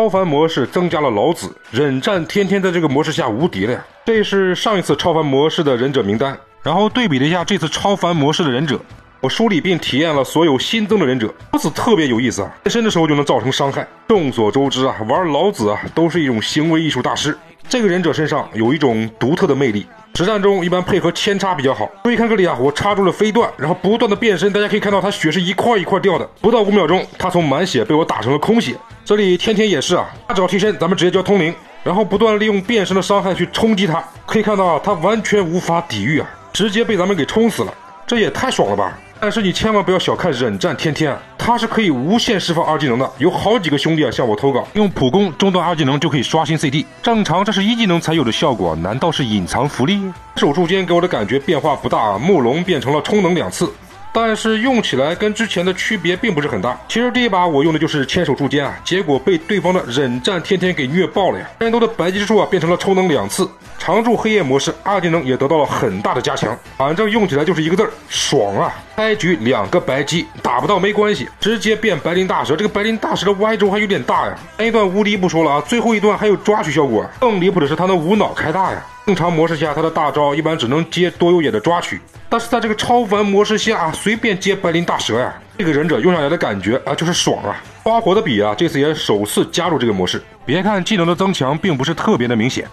超凡模式增加了老子忍战天天在这个模式下无敌了呀！这是上一次超凡模式的忍者名单，然后对比了一下这次超凡模式的忍者，我梳理并体验了所有新增的忍者，老子特别有意思啊！变身的时候就能造成伤害。众所周知啊，玩老子啊都是一种行为艺术大师。这个忍者身上有一种独特的魅力，实战中一般配合扦插比较好。注意看这里啊，我插住了飞段，然后不断的变身，大家可以看到他血是一块一块掉的，不到五秒钟，他从满血被我打成了空血。这里天天也是啊，他只要替身，咱们直接就要通灵，然后不断利用变身的伤害去冲击他。可以看到啊，他完全无法抵御啊，直接被咱们给冲死了，这也太爽了吧！但是你千万不要小看忍战天天啊，他是可以无限释放二技能的。有好几个兄弟啊向我投稿，用普攻中断二技能就可以刷新 CD，正常这是一技能才有的效果，难道是隐藏福利？手术间给我的感觉变化不大啊，木龙变成了充能两次。但是用起来跟之前的区别并不是很大。其实这一把我用的就是牵手柱间啊，结果被对方的忍战天天给虐爆了呀！战斗的白击之术啊变成了抽能两次，常驻黑夜模式二技能也得到了很大的加强。反正用起来就是一个字儿爽啊！开局两个白鸡打不到没关系，直接变白鳞大蛇。这个白鳞大蛇的 Y 轴还有点大呀。前一段无敌不说了啊，最后一段还有抓取效果。更离谱的是他能无脑开大呀！正常模式下他的大招一般只能接多优野的抓取。但是在这个超凡模式下，随便接白鳞大蛇呀，这个忍者用下来的感觉啊，就是爽啊！花火的笔啊，这次也首次加入这个模式。别看技能的增强并不是特别的明显。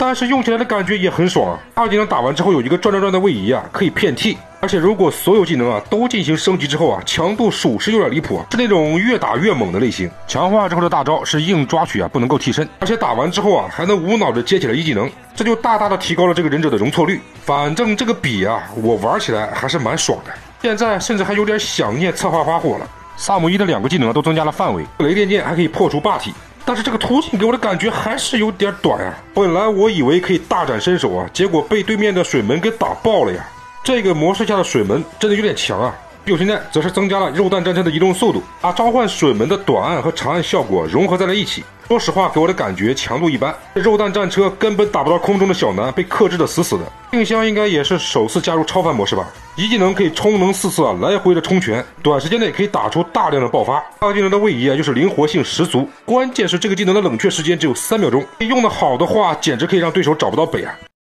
但是用起来的感觉也很爽啊！二技能打完之后有一个转转转的位移啊，可以骗 T，而且如果所有技能啊都进行升级之后啊，强度属实有点离谱，是那种越打越猛的类型。强化之后的大招是硬抓取啊，不能够替身，而且打完之后啊还能无脑的接起来一技能，这就大大的提高了这个忍者的容错率。反正这个笔啊，我玩起来还是蛮爽的。现在甚至还有点想念策划花火了。萨姆伊的两个技能都增加了范围，雷电剑还可以破除霸体。但是这个途径给我的感觉还是有点短啊！本来我以为可以大展身手啊，结果被对面的水门给打爆了呀！这个模式下的水门真的有点强啊！有现在则是增加了肉弹战车的移动速度，把召唤水门的短按和长按效果融合在了一起。说实话，给我的感觉强度一般，肉弹战车根本打不到空中的小南，被克制的死死的。静香应该也是首次加入超凡模式吧？一技能可以充能四次啊，来回的冲拳，短时间内可以打出大量的爆发。二技能的位移啊，就是灵活性十足，关键是这个技能的冷却时间只有三秒钟，用的好的话，简直可以让对手找不到北啊！